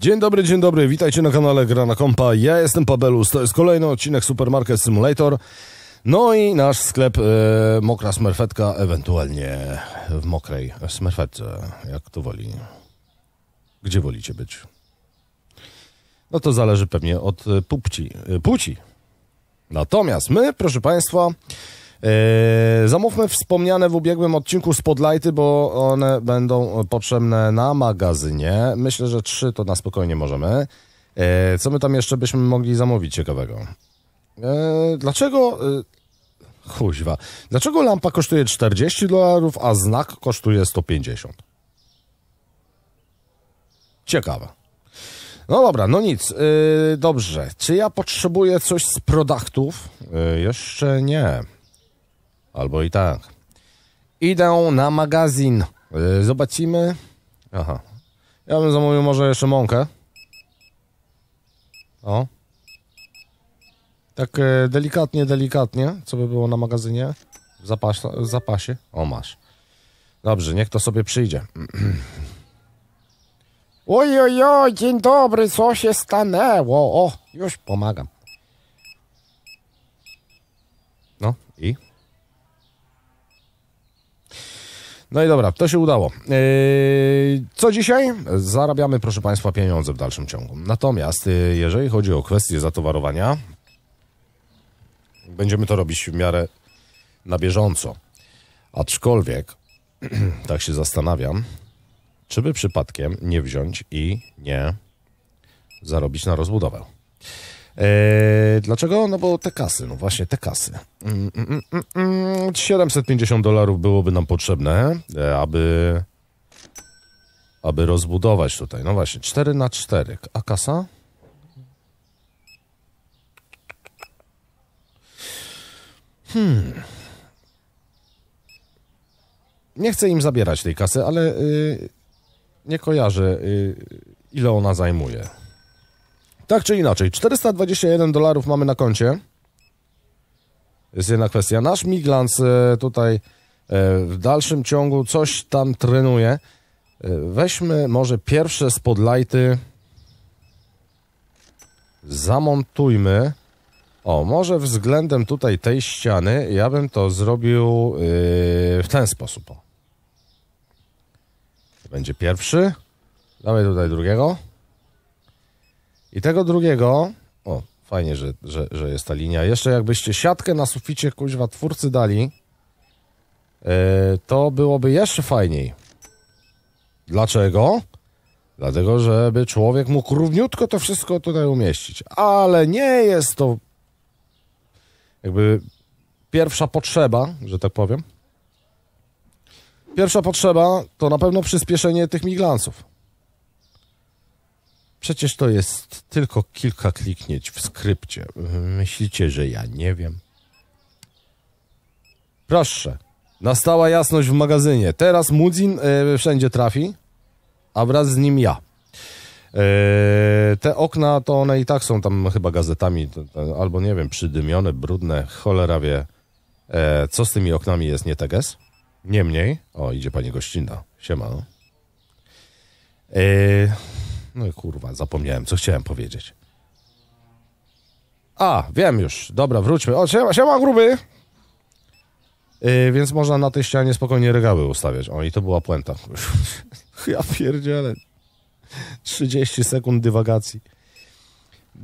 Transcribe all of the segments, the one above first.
Dzień dobry, dzień dobry, witajcie na kanale Gra na Kompa. Ja jestem Pabelus, to jest kolejny odcinek Supermarket Simulator. No i nasz sklep e, Mokra Smerfetka, ewentualnie w mokrej smerfetce, jak to woli. Gdzie wolicie być? No to zależy pewnie od e, pupci, e, płci. Natomiast my, proszę Państwa, zamówmy wspomniane w ubiegłym odcinku Spotlighty, bo one będą potrzebne na magazynie. Myślę, że trzy to na spokojnie możemy. E, co my tam jeszcze byśmy mogli zamówić ciekawego? E, dlaczego... Kuźwa. Dlaczego lampa kosztuje 40 dolarów, a znak kosztuje 150? Ciekawe. No dobra, no nic. Yy, dobrze. Czy ja potrzebuję coś z produktów? Yy, jeszcze nie. Albo i tak. Idę na magazyn. Yy, zobaczymy. Aha. Ja bym zamówił może jeszcze mąkę. O. Tak e, delikatnie, delikatnie. Co by było na magazynie? W, zapas w zapasie? O, masz. Dobrze, niech to sobie przyjdzie. Oj, oj, oj, dzień dobry, co się stanęło? O, już pomagam. No i? No i dobra, to się udało. Yy, co dzisiaj? Zarabiamy, proszę Państwa, pieniądze w dalszym ciągu. Natomiast yy, jeżeli chodzi o kwestię zatowarowania, będziemy to robić w miarę na bieżąco. Aczkolwiek, tak się zastanawiam, czy by przypadkiem nie wziąć i nie zarobić na rozbudowę. Eee, dlaczego? No bo te kasy, no właśnie te kasy. Mm, mm, mm, mm, 750 dolarów byłoby nam potrzebne, e, aby aby rozbudować tutaj. No właśnie, 4 na 4. A kasa? Hmm. Nie chcę im zabierać tej kasy, ale yy, nie kojarzę, yy, ile ona zajmuje. Tak czy inaczej, 421 dolarów mamy na koncie. Jest jedna kwestia. Nasz Miglans yy, tutaj yy, w dalszym ciągu coś tam trenuje. Yy, weźmy może pierwsze spotlighty. Zamontujmy. O, może względem tutaj tej ściany ja bym to zrobił w ten sposób. Będzie pierwszy. Dawaj tutaj drugiego. I tego drugiego. O, fajnie, że, że, że jest ta linia. Jeszcze jakbyście siatkę na suficie kuźwa twórcy dali, yy, to byłoby jeszcze fajniej. Dlaczego? Dlatego, żeby człowiek mógł równiutko to wszystko tutaj umieścić. Ale nie jest to jakby pierwsza potrzeba, że tak powiem. Pierwsza potrzeba to na pewno przyspieszenie tych miglanców. Przecież to jest tylko kilka kliknięć w skrypcie. Myślicie, że ja nie wiem? Proszę. Nastała jasność w magazynie. Teraz Mudzin y, wszędzie trafi, a wraz z nim ja. Eee, te okna to one i tak są tam chyba gazetami, to, to, albo nie wiem, przydymione, brudne, cholera wie. Eee, co z tymi oknami jest nie teges? Niemniej, o idzie pani gościnna, siema. Eee, no i kurwa, zapomniałem, co chciałem powiedzieć. A, wiem już, dobra, wróćmy. O, siema, siema gruby! więc można na tej ścianie spokojnie regały ustawiać. O, i to była puenta. ja pierdzielę. 30 sekund dywagacji.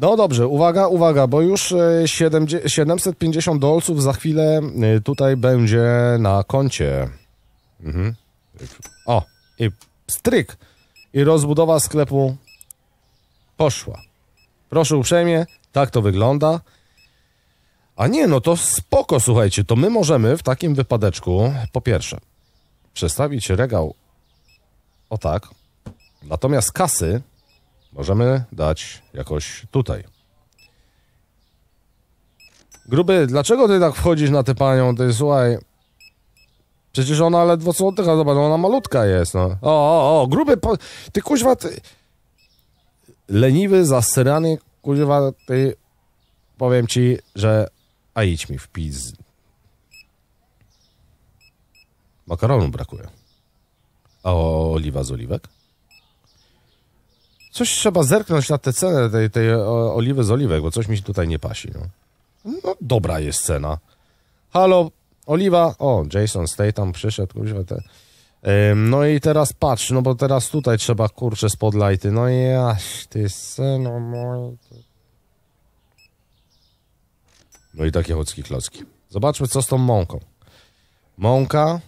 No dobrze, uwaga, uwaga, bo już 750 dolców za chwilę tutaj będzie na koncie. Mhm. O, i stryk. I rozbudowa sklepu poszła. Proszę uprzejmie, tak to wygląda. A nie, no to spoko, słuchajcie, to my możemy w takim wypadeczku, po pierwsze, przestawić regał o tak, Natomiast kasy możemy dać jakoś tutaj. Gruby, dlaczego ty tak wchodzisz na tę panią? Ty słuchaj. Przecież ona ledwo co oddycha, zobacz, ona malutka jest, no. O, o, o, gruby, po... ty kuźwa, ty... Leniwy, zasyrany, kuźwa, ty... Powiem ci, że... A idź mi w pizz. Makaronu brakuje. A oliwa z oliwek? Coś trzeba zerknąć na tę cenę tej, tej oliwy z oliwek, bo coś mi tutaj nie pasi. No. no dobra jest cena. Halo, oliwa. O, Jason Statham przyszedł, kurwa, te. No i teraz patrz, no bo teraz tutaj trzeba, kurczę, spotlighty. No i jaś, ty synu mój. No i takie chodzki klocki. Zobaczmy, co z tą mąką. Mąka.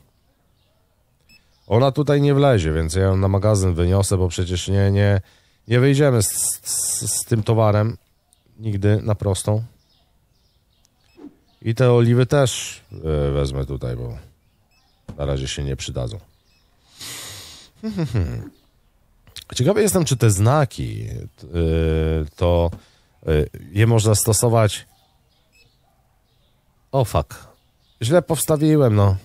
Ona tutaj nie wlezie, więc ja ją na magazyn wyniosę, bo przecież nie, nie, nie wyjdziemy z, z, z tym towarem nigdy na prostą. I te oliwy też e, wezmę tutaj, bo na razie się nie przydadzą. Ciekawy jestem, czy te znaki y, to y, je można stosować. O fuck. Źle powstawiłem, no.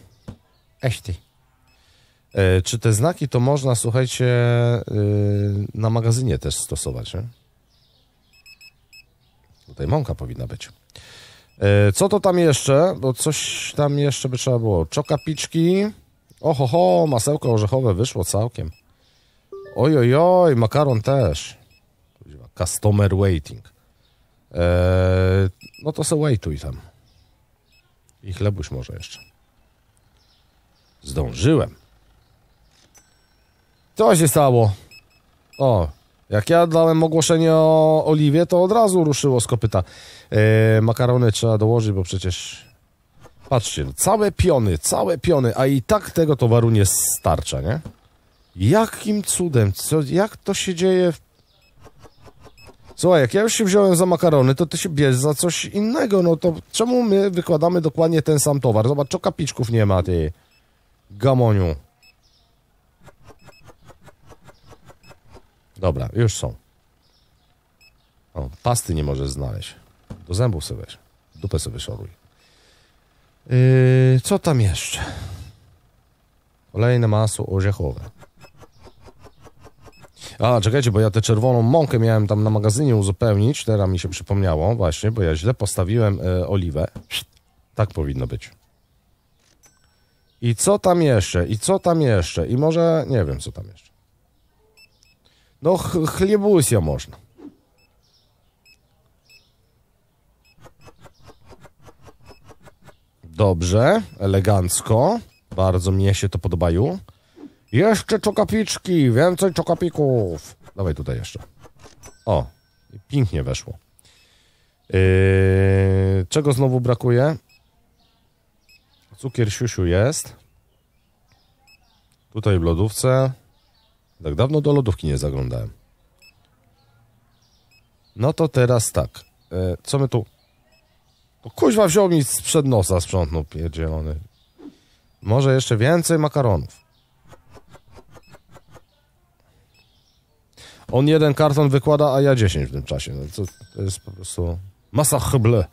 Eś ty. E, Czy te znaki to można, słuchajcie, na magazynie też stosować, nie? Tutaj mąka powinna być. E, Co to tam jeszcze? Bo coś tam jeszcze by trzeba było. Czokapiczki. Oho, ho, masełko orzechowe wyszło całkiem. Oj, oj, makaron też. Customer waiting. Eee, no to se waituj tam. I chlebuś może jeszcze. Zdążyłem. Co się stało? O, jak ja dałem ogłoszenie o oliwie, to od razu ruszyło z kopyta. Eee, makarony trzeba dołożyć, bo przecież... Patrzcie, całe piony, całe piony, a i tak tego towaru nie starcza, nie? Jakim cudem? Co, jak to się dzieje? Słuchaj, jak ja już się wziąłem za makarony, to ty się bierz za coś innego, no to czemu my wykładamy dokładnie ten sam towar? Zobacz, co kapiczków nie ma, ty. Gamoniu. Dobra, już są. O, pasty nie możesz znaleźć. Do zębów sobie weź. Dupę sobie szoruj. Yy, co tam jeszcze? Kolejne masło orzechowe. A, czekajcie, bo ja tę czerwoną mąkę miałem tam na magazynie uzupełnić. Teraz mi się przypomniało, właśnie, bo ja źle postawiłem e, oliwę. Tak powinno być. I co tam jeszcze? I co tam jeszcze? I może, nie wiem, co tam jeszcze. Ch chliebusia można. Dobrze, elegancko. Bardzo mnie się to podobają. Jeszcze czokapiczki, więcej czokapików. Dawaj tutaj jeszcze. O, pięknie weszło. Yy, czego znowu brakuje? Cukier siusiu jest. Tutaj w lodówce. Tak dawno do lodówki nie zaglądałem. No to teraz tak. Yy, co my tu... O, kuźwa wziął mi sprzed nosa, sprzątnął pierdzielony. Może jeszcze więcej makaronów. On jeden karton wykłada, a ja 10 w tym czasie. No to, to jest po prostu masa chyble.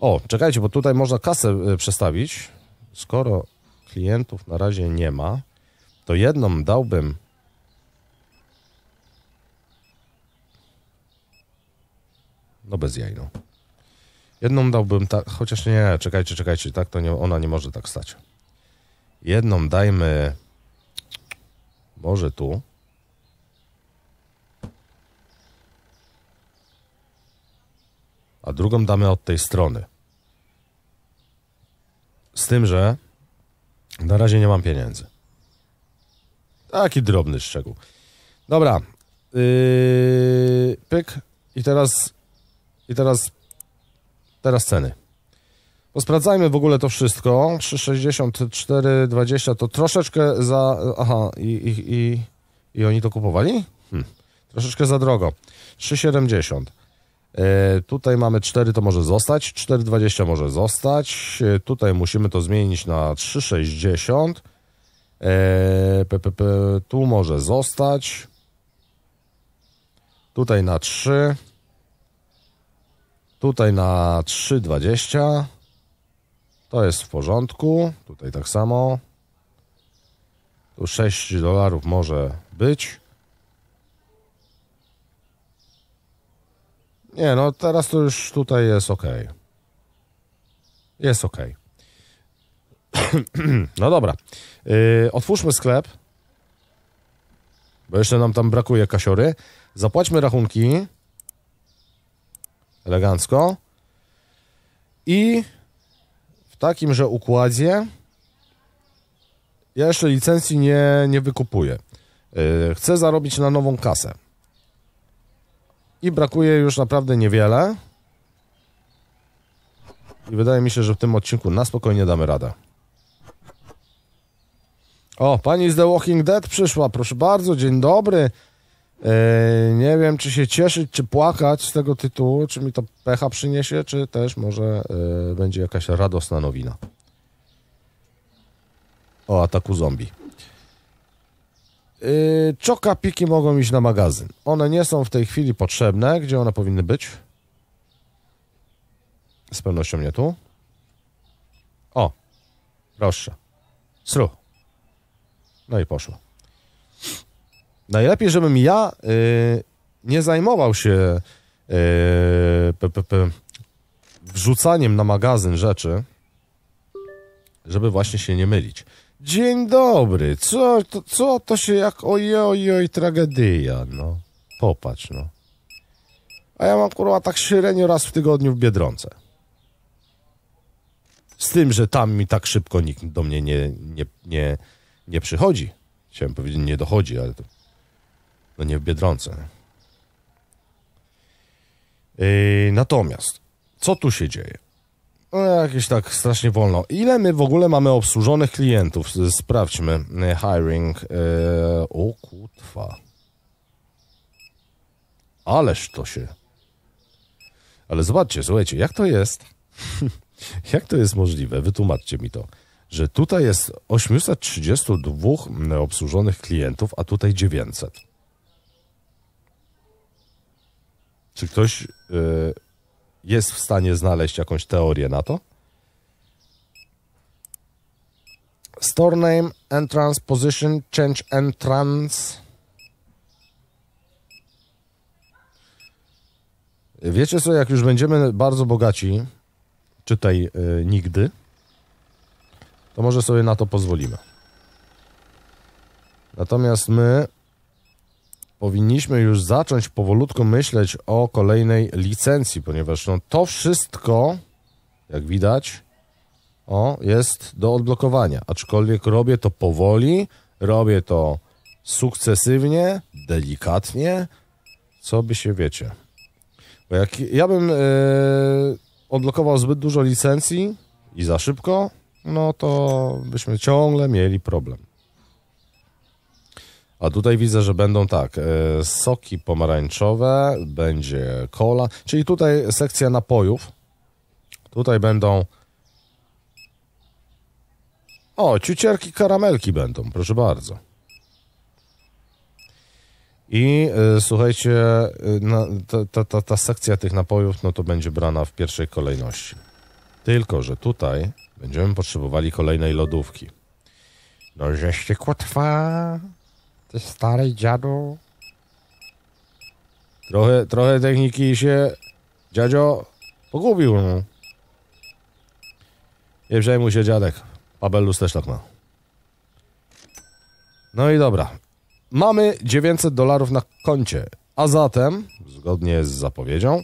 O, czekajcie, bo tutaj można kasę y, przestawić. Skoro klientów na razie nie ma, to jedną dałbym. No bez jaj, no. Jedną dałbym tak, chociaż nie, czekajcie, czekajcie, tak to nie, ona nie może tak stać. Jedną dajmy może tu. a drugą damy od tej strony. Z tym, że na razie nie mam pieniędzy. Taki drobny szczegół. Dobra. Yy, pyk. I teraz. I teraz. Teraz ceny. Posprawdzajmy w ogóle to wszystko. 3,64, 20 to troszeczkę za. Aha, i, i, i, i oni to kupowali? Hm. Troszeczkę za drogo. 3,70. E, tutaj mamy 4, to może zostać. 4,20 może zostać. E, tutaj musimy to zmienić na 3,60. E, p, p, p, tu może zostać. Tutaj na 3. Tutaj na 3,20. To jest w porządku. Tutaj tak samo. Tu 6 dolarów może być. Nie, no teraz to już tutaj jest ok. Jest ok. no dobra. Yy, otwórzmy sklep. bo jeszcze nam tam brakuje kasiory. Zapłaćmy rachunki. Elegancko. I w takimże układzie ja jeszcze licencji nie, nie wykupuję. Yy, chcę zarobić na nową kasę. I brakuje już naprawdę niewiele. I wydaje mi się, że w tym odcinku na spokojnie damy radę. O, pani z The Walking Dead przyszła, proszę bardzo, dzień dobry. Yy, nie wiem, czy się cieszyć, czy płakać z tego tytułu, czy mi to pecha przyniesie, czy też może yy, będzie jakaś radosna nowina. O ataku zombie. Yy, czoka piki mogą iść na magazyn. One nie są w tej chwili potrzebne. Gdzie one powinny być? Z pewnością nie tu. O, proszę. Sru. No i poszło. Najlepiej, żebym ja yy, nie zajmował się yy, p, p, p, wrzucaniem na magazyn rzeczy, żeby właśnie się nie mylić. Dzień dobry, co to, co to się jak ojoj, tragedia, no. Popatrz, no. A ja mam kurwa tak średnio raz w tygodniu w Biedronce. Z tym, że tam mi tak szybko nikt do mnie nie, nie, nie, nie przychodzi. Chciałem powiedzieć, nie dochodzi, ale to no nie w Biedronce. Yy, natomiast, co tu się dzieje? No, jakieś tak strasznie wolno. Ile my w ogóle mamy obsłużonych klientów? Sprawdźmy. Hiring. Yy, o kutwa. Ależ to się. Ale zobaczcie, słuchajcie, jak to jest? jak to jest możliwe? Wytłumaczcie mi to. Że tutaj jest 832 obsłużonych klientów, a tutaj 900. Czy ktoś y, jest w stanie znaleźć jakąś teorię na to? Store name, entrance, position, change entrance. Wiecie co, jak już będziemy bardzo bogaci, czytaj y, nigdy, to może sobie na to pozwolimy. Natomiast my powinniśmy już zacząć powolutku myśleć o kolejnej licencji, ponieważ no, to wszystko, jak widać, o, jest do odblokowania. Aczkolwiek robię to powoli, robię to sukcesywnie, delikatnie, co by się wiecie. Bo jak ja bym yy, odblokował zbyt dużo licencji i za szybko, no to byśmy ciągle mieli problem. A tutaj widzę, że będą tak, e, soki pomarańczowe, będzie cola, czyli tutaj sekcja napojów. Tutaj będą o, ciucierki karamelki będą, proszę bardzo. I y, słuchajcie, y, na, ta, ta, ta sekcja tych napojów, no to będzie brana w pierwszej kolejności. Tylko, że tutaj będziemy potrzebowali kolejnej lodówki. No, żeście kotwa, ty stary dziadu. Trochę, trochę techniki się dziadzio pogubił, no. Nie przejmuj się, dziadek. Pabellus też tak ma. No i dobra. Mamy 900 dolarów na koncie, a zatem, zgodnie z zapowiedzią,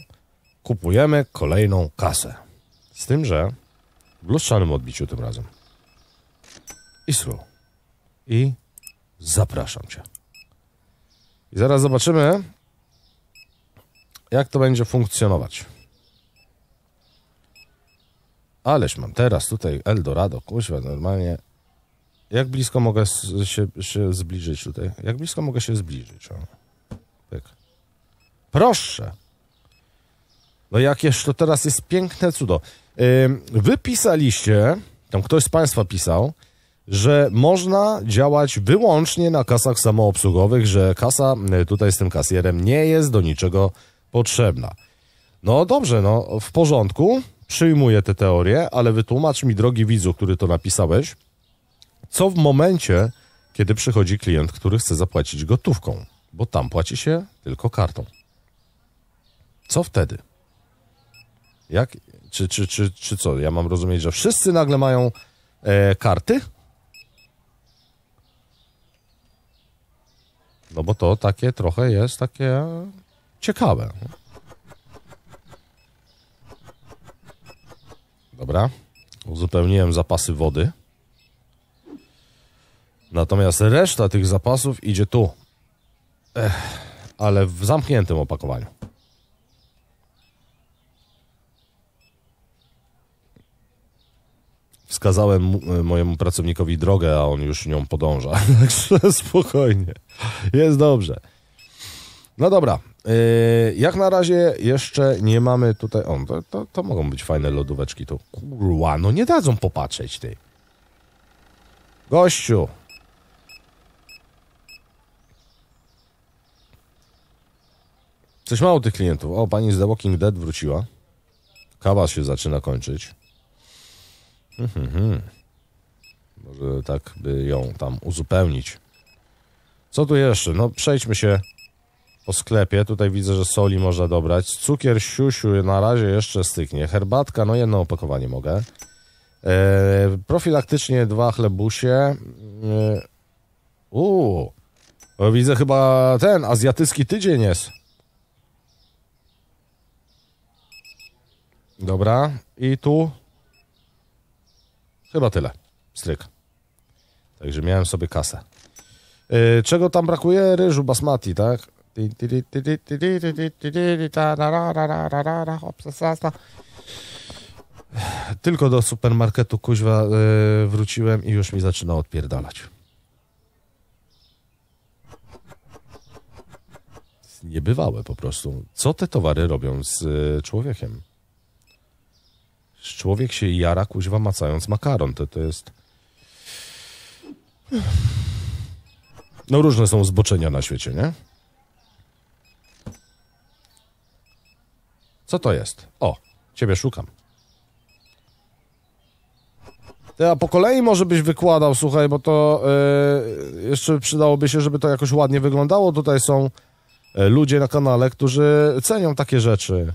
kupujemy kolejną kasę. Z tym, że w lustrzanym odbiciu tym razem. I slu. I zapraszam cię. I zaraz zobaczymy, jak to będzie funkcjonować. Ależ mam teraz tutaj Eldorado, kuźwa, normalnie. Jak blisko mogę się, się zbliżyć tutaj? Jak blisko mogę się zbliżyć? O. Proszę. No jakież to teraz jest piękne cudo. Pisaliście, tam ktoś z Państwa pisał, że można działać wyłącznie na kasach samoobsługowych, że kasa y, tutaj z tym kasjerem nie jest do niczego potrzebna. No dobrze, no w porządku, przyjmuję tę teorię, ale wytłumacz mi, drogi widzu, który to napisałeś, co w momencie, kiedy przychodzi klient, który chce zapłacić gotówką, bo tam płaci się tylko kartą. Co wtedy? Jak, czy, czy, czy, czy co? Ja mam rozumieć, że wszyscy nagle mają e, karty? No bo to takie trochę jest takie ciekawe. Dobra. Uzupełniłem zapasy wody. Natomiast reszta tych zapasów idzie tu. Ech, ale w zamkniętym opakowaniu. Wskazałem mu- mojemu pracownikowi drogę, a on już nią podąża. Także spokojnie. Jest dobrze. No dobra. Yy, jak na razie jeszcze nie mamy tutaj. O, to, to, to mogą być fajne lodóweczki tu. Kurwa, no nie dadzą popatrzeć ty. Gościu. Coś mało tych klientów. O, pani z The Walking Dead wróciła. Kawa się zaczyna kończyć. Mhm. Może tak by ją tam uzupełnić. Co tu jeszcze? No przejdźmy się po sklepie. Tutaj widzę, że soli można dobrać. Cukier siusiu na razie jeszcze styknie. Herbatka, no jedno opakowanie mogę. E, profilaktycznie dwa chlebusie. E, Uuu. Widzę chyba ten azjatycki tydzień jest. Dobra. I tu Chyba tyle. Stryk. Także miałem sobie kasę. Yy, czego tam brakuje? Ryżu basmati, tak? Tylko do supermarketu kuźwa yy, wróciłem i już mi zaczyna odpierdalać. Niebywałe po prostu. Co te towary robią z y, człowiekiem? Człowiek się jara, kuźwa, macając makaron. To, to jest... No różne są zboczenia na świecie, nie? Co to jest? O, ciebie szukam. Ty, a po kolei może byś wykładał, słuchaj, bo to yy, jeszcze przydałoby się, żeby to jakoś ładnie wyglądało. Tutaj są yy, ludzie na kanale, którzy cenią takie rzeczy.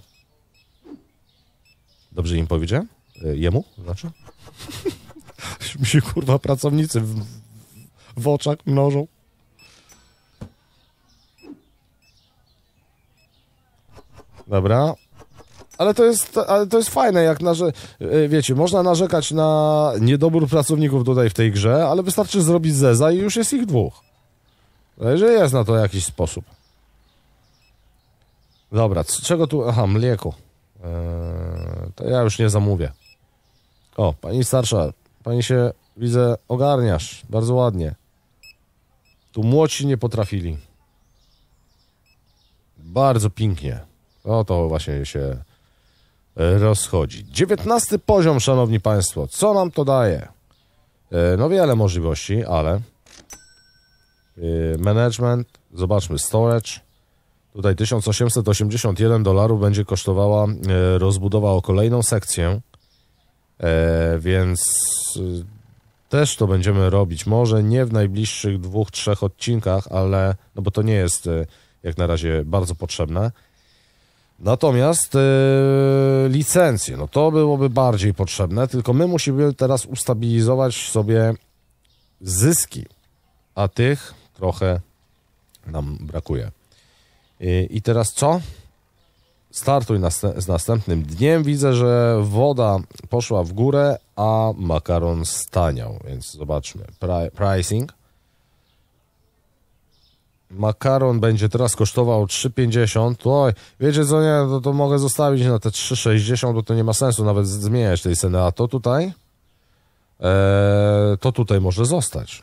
Dobrze im powiedziałem? E, Jemu? Znaczy? Mi się kurwa pracownicy w, w oczach mnożą. Dobra. Ale to jest, ale to jest fajne, jak narze... e, wiecie, można narzekać na niedobór pracowników tutaj w tej grze, ale wystarczy zrobić zeza i już jest ich dwóch. Że jest na to jakiś sposób. Dobra, czego tu... Aha, mleko. Eee, to ja już nie zamówię. O, pani starsza, pani się, widzę, ogarniasz. Bardzo ładnie. Tu młodsi nie potrafili. Bardzo pięknie. O to właśnie się e, rozchodzi. 19 poziom, szanowni państwo. Co nam to daje? E, No wiele możliwości, ale e, management, zobaczmy storage. Tutaj 1881 dolarów będzie kosztowała e, rozbudowa o kolejną sekcję. E, więc y, też to będziemy robić. Może nie w najbliższych dwóch, trzech odcinkach, ale no bo to nie jest jak na razie bardzo potrzebne. Natomiast y, licencje, no to byłoby bardziej potrzebne, tylko my musimy teraz ustabilizować sobie zyski, a tych trochę nam brakuje. I, i teraz co? Startuj następ, z następnym dniem. Widzę, że woda poszła w górę, a makaron staniał, więc zobaczmy. Pri pricing. Makaron będzie teraz kosztował 3,50. Oj, wiecie co, nie, to, to mogę zostawić na te 3,60, bo to nie ma sensu nawet zmieniać tej ceny. A to tutaj? Eee, to tutaj może zostać.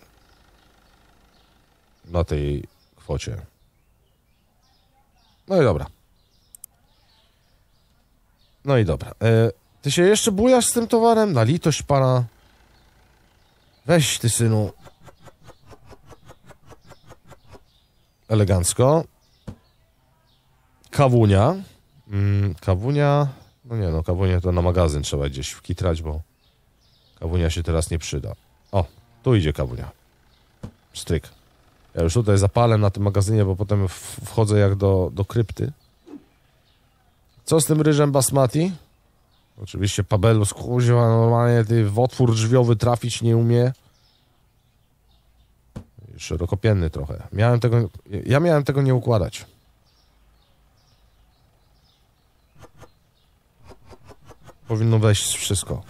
Na tej kwocie. No i dobra. No i dobra. E, ty się jeszcze bujasz z tym towarem? Na litość pana. Weź ty, synu. Elegancko. Kawunia. Mm, kawunia. No nie no, kawunia to na magazyn trzeba gdzieś wkitrać, bo kawunia się teraz nie przyda. O, tu idzie kawunia. Stryk. Ja już tutaj zapalę na tym magazynie, bo potem wchodzę jak do, do krypty. Co z tym ryżem basmati? Oczywiście Pabelus, kuźwa, normalnie ty w otwór drzwiowy trafić nie umie. Szerokopienny trochę. Miałem tego, ja miałem tego nie układać. Powinno wejść wszystko.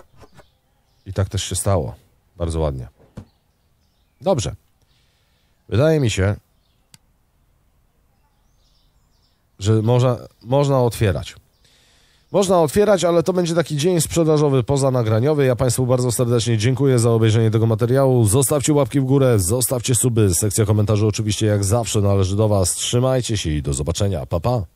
I tak też się stało. Bardzo ładnie. Dobrze. Wydaje mi się, że można, można otwierać. Można otwierać, ale to będzie taki dzień sprzedażowy pozanagraniowy. Ja Państwu bardzo serdecznie dziękuję za obejrzenie tego materiału. Zostawcie łapki w górę, zostawcie suby. Sekcja komentarzy oczywiście jak zawsze należy do Was. Trzymajcie się i do zobaczenia. Pa, pa.